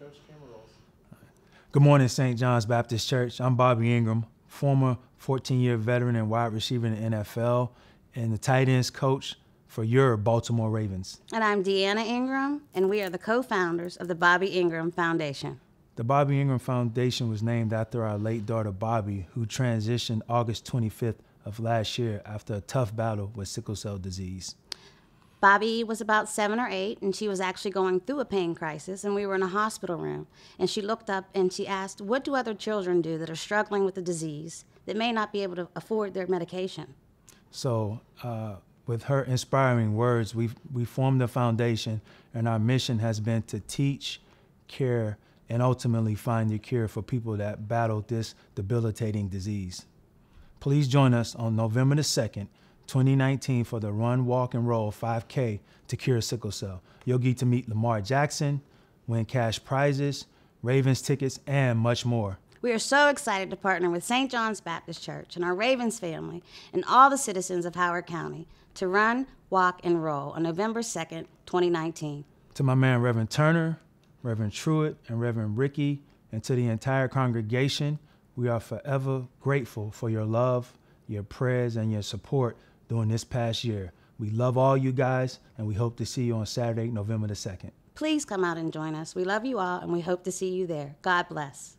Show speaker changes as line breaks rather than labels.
Coach camera.
Good morning, St. John's Baptist Church. I'm Bobby Engram, former 14 year veteran and wide receiver in the NFL, and the tight ends coach for your Baltimore Ravens.
And I'm Deanna Engram, and we are the co founders of the Bobbi Engram Foundation.
The Bobbi Engram Foundation was named after our late daughter Bobbi, who transitioned August 25th of last year after a tough battle with sickle cell disease.
Bobbi was about seven or eight, and she was actually going through a pain crisis, and we were in a hospital room. And she looked up and she asked, What do other children do that are struggling with the disease that may not be able to afford their medication?
So, uh, with her inspiring words, we we formed the foundation, and our mission has been to teach, care, and ultimately find a cure for people that battle this debilitating disease. Please join us on November the 2nd 2019 for the Run, Walk, and Roll 5K to cure sickle cell. You'll get to meet Lamar Jackson, win cash prizes, Ravens tickets, and much more.
We are so excited to partner with St. John's Baptist Church and our Ravens family and all the citizens of Howard County to run, walk, and roll on November 2nd, 2019.
To my man, Reverend Turner, Reverend Truitt, and Reverend Ricky, and to the entire congregation, we are forever grateful for your love, your prayers, and your support during this past year. We love all you guys, and we hope to see you on Saturday, November the 2nd.
Please come out and join us. We love you all, and we hope to see you there. God bless.